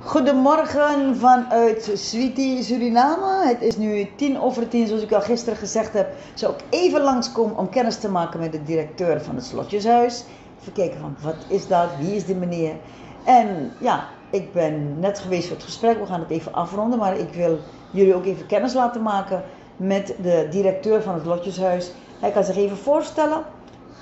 Goedemorgen vanuit Sweetie, Suriname. Het is nu tien over tien, zoals ik al gisteren gezegd heb. Zou ik even langskomen om kennis te maken met de directeur van het Slotjeshuis. Even kijken van, wat is dat? Wie is die meneer? En ja, ik ben net geweest voor het gesprek. We gaan het even afronden, maar ik wil jullie ook even kennis laten maken met de directeur van het Lotjeshuis. Hij kan zich even voorstellen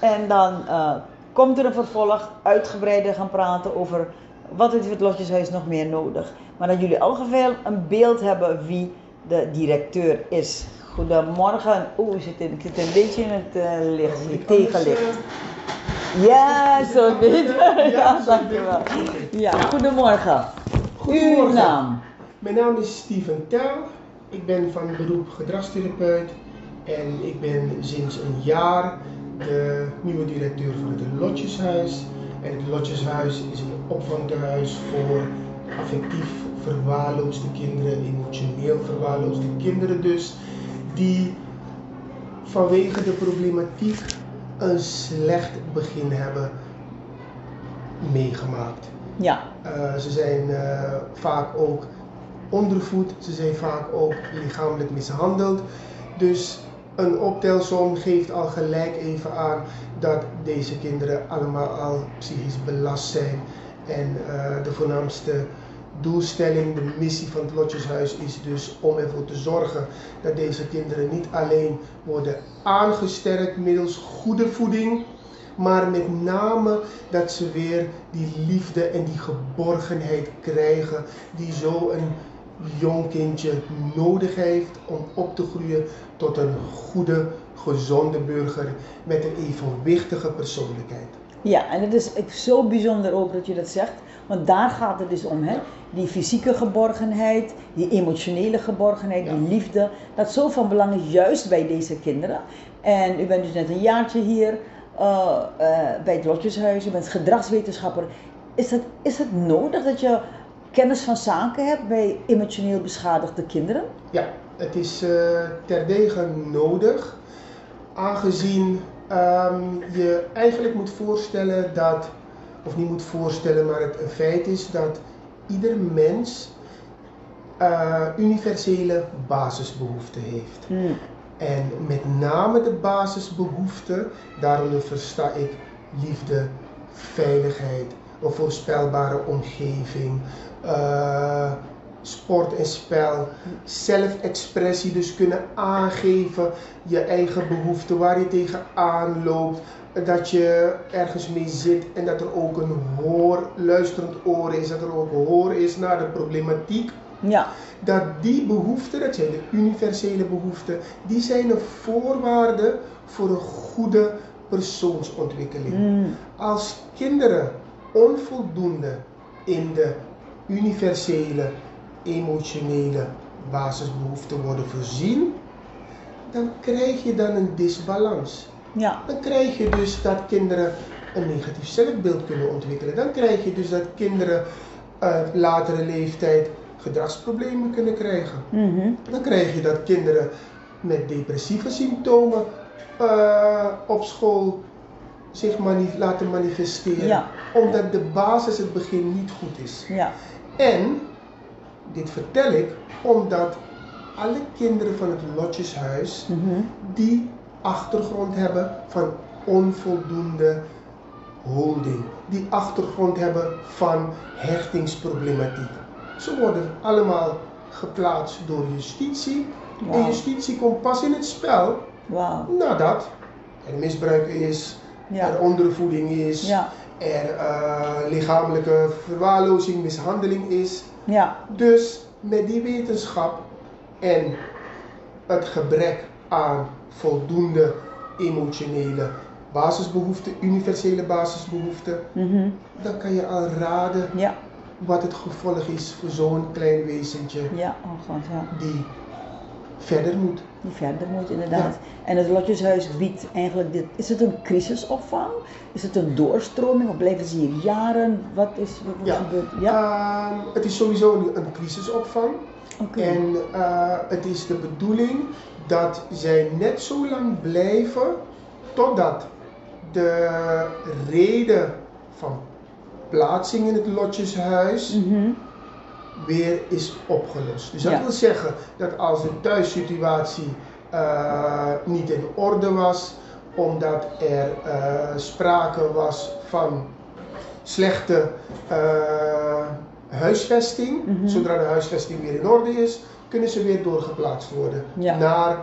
en dan uh, komt er een vervolg uitgebreider gaan praten over wat heeft het Lotjeshuis nog meer nodig. Maar dat jullie algemeen een beeld hebben wie de directeur is. Goedemorgen. Oeh, ik zit, in, ik zit een beetje in het uh, licht, in het tegenlicht. Ja, zo dit. Ja, dankjewel. Ja, goedemorgen. Goedemorgen. Uw naam? Mijn naam is Steven Tel. Ik ben van beroep gedragstherapeut en ik ben sinds een jaar de nieuwe directeur van het Lotjeshuis. En het Lotjeshuis is een opvangtehuis voor affectief verwaarloosde kinderen, emotioneel verwaarloosde kinderen dus, die vanwege de problematiek een slecht begin hebben meegemaakt. Ja. Uh, ze zijn uh, vaak ook ondervoed, ze zijn vaak ook lichamelijk mishandeld. Dus een optelsom geeft al gelijk even aan dat deze kinderen allemaal al psychisch belast zijn. En uh, de voornaamste doelstelling, de missie van het Lotjeshuis is dus om ervoor te zorgen dat deze kinderen niet alleen worden aangesterkt middels goede voeding, maar met name dat ze weer die liefde en die geborgenheid krijgen die zo een jong kindje nodig heeft om op te groeien tot een goede, gezonde burger met een evenwichtige persoonlijkheid. Ja, en het is zo bijzonder ook dat je dat zegt, want daar gaat het dus om, hè? Die fysieke geborgenheid, die emotionele geborgenheid, ja. die liefde, dat zo van belang is juist bij deze kinderen. En u bent dus net een jaartje hier uh, uh, bij het Lotjeshuis, u bent gedragswetenschapper. Is het, is het nodig dat je kennis van zaken hebt bij emotioneel beschadigde kinderen? Ja, het is uh, terdege nodig, aangezien um, je eigenlijk moet voorstellen dat, of niet moet voorstellen, maar het een feit is dat ieder mens uh, universele basisbehoeften heeft. Hmm. En met name de basisbehoeften, daaronder versta ik liefde, veiligheid, een voorspelbare omgeving, uh, sport en spel, zelfexpressie, dus kunnen aangeven je eigen behoeften, waar je tegenaan loopt, dat je ergens mee zit en dat er ook een hoor, luisterend oor is, dat er ook hoor is naar de problematiek. Ja. Dat die behoeften, dat zijn de universele behoeften, die zijn een voorwaarde voor een goede persoonsontwikkeling. Mm. Als kinderen onvoldoende in de universele, emotionele basisbehoeften worden voorzien, dan krijg je dan een disbalans. Ja. Dan krijg je dus dat kinderen een negatief zelfbeeld kunnen ontwikkelen. Dan krijg je dus dat kinderen uh, latere leeftijd gedragsproblemen kunnen krijgen. Mm -hmm. Dan krijg je dat kinderen met depressieve symptomen uh, op school zich laten manifesteren. Ja. Omdat de basis, het begin niet goed is. Ja. En, dit vertel ik omdat alle kinderen van het Lotjeshuis mm -hmm. die achtergrond hebben van onvoldoende holding. Die achtergrond hebben van hechtingsproblematiek. Ze worden allemaal geplaatst door justitie. Wow. En justitie komt pas in het spel Wow. nadat er misbruik is, Ja. er ondervoeding is, Ja. er uh, lichamelijke verwaarlozing, mishandeling is. Ja. Dus met die wetenschap en het gebrek aan voldoende emotionele basisbehoeften, universele basisbehoeften, Mhm. dan kan je al raden Ja. wat het gevolg is voor zo'n klein wezentje Ja. Oh god, ja. die verder moet. Die verder moet inderdaad. En het Lotjeshuis biedt eigenlijk dit. Is het een crisisopvang? Is het een doorstroming? Of blijven ze hier jaren? Wat is wat Ja. gebeurt? Ja. Ehm, het is sowieso een, een crisisopvang. En uh, het is de bedoeling dat zij net zo lang blijven totdat de reden van plaatsing in het lotjeshuis Mhm. Weer is opgelost. Dus dat Ja. wil zeggen dat als de thuissituatie eh, niet in orde was, omdat er eh, sprake was van slechte eh, huisvesting, Mhm. zodra de huisvesting weer in orde is, kunnen ze weer doorgeplaatst worden Ja. naar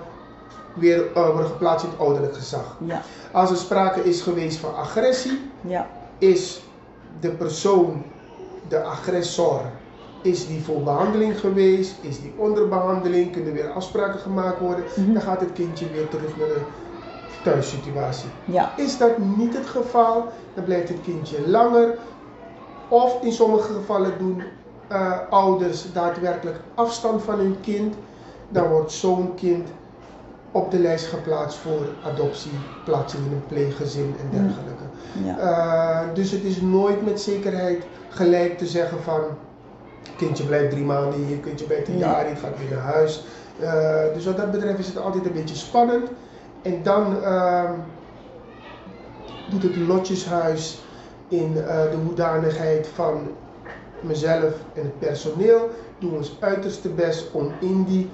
weer worden geplaatst in het ouderlijk gezag. Ja, Als er sprake is geweest van agressie, ja, is de persoon, de agressor, is die voor behandeling geweest, is die onder behandeling, kunnen weer afspraken gemaakt worden, Mhm. dan gaat het kindje weer terug naar de thuissituatie. ja, Is dat niet het geval, dan blijft het kindje langer. Of in sommige gevallen doen eh, ouders daadwerkelijk afstand van hun kind, dan wordt zo'n kind op de lijst geplaatst voor adoptie, plaatsing in een pleeggezin en dergelijke. ja. Uh, dus het is nooit met zekerheid gelijk te zeggen van kindje blijft drie maanden hier, kindje blijft een jaar hier, gaat weer naar huis. Uh, dus wat dat betreft is het altijd een beetje spannend. En dan uh, doet het lotjeshuis in uh, de hoedanigheid van mezelf en het personeel, doen we ons uiterste best om in die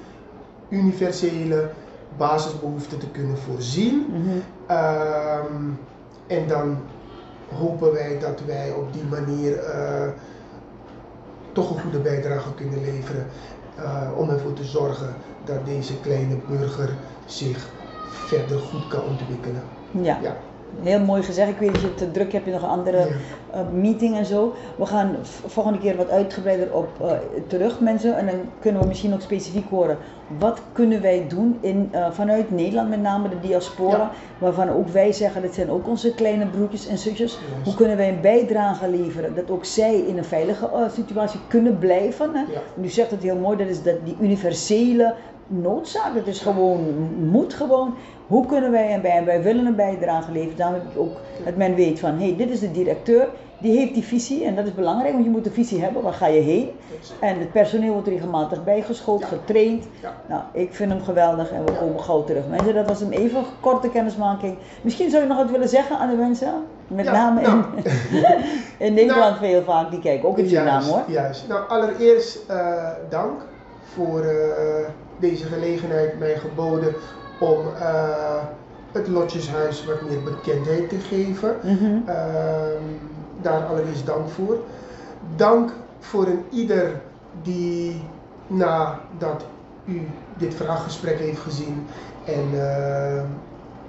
universele basisbehoeften te kunnen voorzien. Mhm. Um, en dan hopen wij dat wij op die manier uh, toch een goede bijdrage kunnen leveren uh, om ervoor te zorgen dat deze kleine burger zich verder goed kan ontwikkelen. Ja. ja. Heel mooi gezegd. Ik weet dat je te druk hebt in nog een andere Ja. uh, meeting en zo. We gaan volgende keer wat uitgebreider op uh, terug, mensen. En dan kunnen we misschien ook specifiek horen. Wat kunnen wij doen in, uh, vanuit Nederland, met name de diaspora. Ja. Waarvan ook wij zeggen, dat zijn ook onze kleine broertjes en zusjes. Hoe kunnen wij een bijdrage leveren? Dat ook zij in een veilige situatie kunnen blijven. Hè? Ja. En u zegt het heel mooi, dat is dat die universele noodzaak. Het is gewoon, moet gewoon. Hoe kunnen wij en wij, en wij willen een bijdrage leveren. Heb ik ook dat men weet van, hé, hey, dit is de directeur. Die heeft die visie en dat is belangrijk, want je moet een visie hebben. Waar ga je heen? En het personeel wordt regelmatig bijgeschoold, Ja. getraind. Ja. Nou, ik vind hem geweldig en we Ja. komen gauw terug. Mensen, dat was een even korte kennismaking. Misschien zou je nog wat willen zeggen aan de mensen? Met name nou. in, in Nederland veel vaak, die kijken ook in Suriname hoor. Juist. Nou, allereerst uh, dank voor uh, deze gelegenheid mij geboden om uh, het Lotjeshuis wat meer bekendheid te geven. Mm -hmm. daar allereerst dank voor. Dank voor een ieder die nadat u dit vraaggesprek heeft gezien en uh,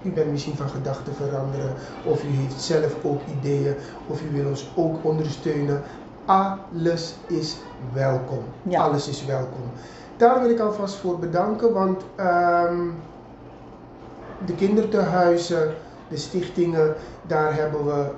u bent misschien van gedachten veranderen of u heeft zelf ook ideeën of u wil ons ook ondersteunen. Alles is welkom. Ja. Alles is welkom. Daar wil ik alvast voor bedanken, want um, de kindertehuizen, de stichtingen, daar hebben we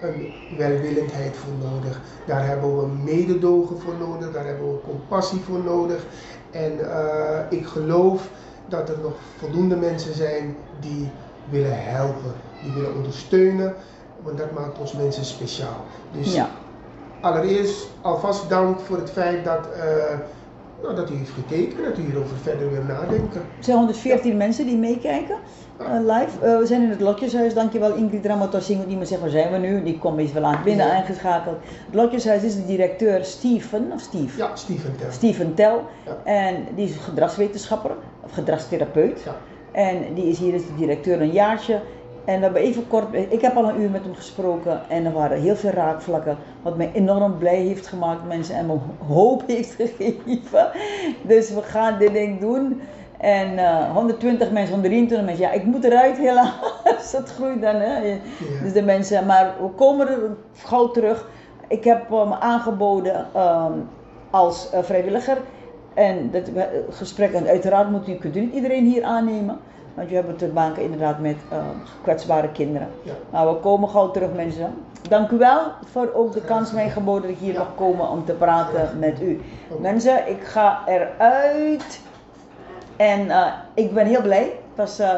een welwillendheid voor nodig. Daar hebben we mededogen voor nodig, daar hebben we compassie voor nodig. En uh, ik geloof dat er nog voldoende mensen zijn die willen helpen, die willen ondersteunen, want dat maakt ons mensen speciaal. Dus ja. allereerst alvast dank voor het feit dat, uh, nou, dat u heeft gekeken, dat u hierover verder wil nadenken. Er zijn 114 ja. mensen die meekijken. Uh, live. Uh, we zijn in het Lotjeshuis. Dankjewel Ingrid Ramatosing. Iemand zegt waar zijn we nu? Die komt eens wel aan binnen ja. aangeschakeld. Het Lotjeshuis is de directeur Steven, of Steve? Ja, Steven Tel. Steven Tel. Ja. En die is gedragswetenschapper, of gedragstherapeut. Ja. En die is hier is de directeur een jaartje. En we hebben even kort, ik heb al een uur met hem gesproken en er waren heel veel raakvlakken. Wat mij enorm blij heeft gemaakt, mensen, en me hoop heeft gegeven. Dus we gaan dit ding doen. En uh, 120 mensen, 123 mensen, ja, ik moet eruit helaas. Dat groeit dan, hè. Ja. Dus de mensen, maar we komen er gauw terug. Ik heb me aangeboden um, als uh, vrijwilliger. En dat gesprek, en uiteraard moet u, kunt u niet iedereen hier aannemen. Want je hebt te maken inderdaad met uh, kwetsbare kinderen. Ja. Nou, we komen gauw terug mensen. Dank u wel voor ook de kans mij geboden dat ik hier mag komen om te praten met u. Mensen, ik ga eruit. En uh, ik ben heel blij. Het was uh,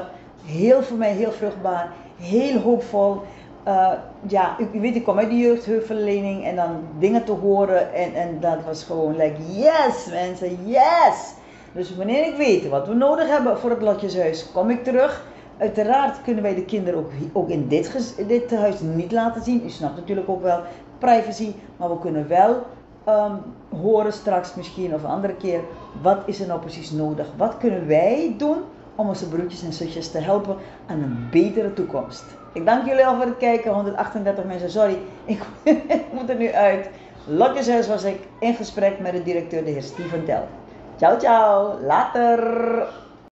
heel voor mij heel vruchtbaar. Heel hoopvol. Uh, ja, u, u, weet, ik kom uit de jeugdhulpverlening en dan dingen te horen. En, en dat was gewoon like, yes mensen, yes! Dus wanneer ik weet wat we nodig hebben voor het lotjeshuis, kom ik terug. Uiteraard kunnen wij de kinderen ook, in dit, dit huis niet laten zien. U snapt natuurlijk ook wel, privacy, maar we kunnen wel ehm, horen straks misschien of een andere keer, wat is er nou precies nodig? Wat kunnen wij doen om onze broertjes en zusjes te helpen aan een betere toekomst? Ik dank jullie al voor het kijken, 138 mensen, sorry, ik, moet er nu uit. Lotjeshuis was ik in gesprek met de directeur, de heer Steven Tel. Ciao, ciao, later!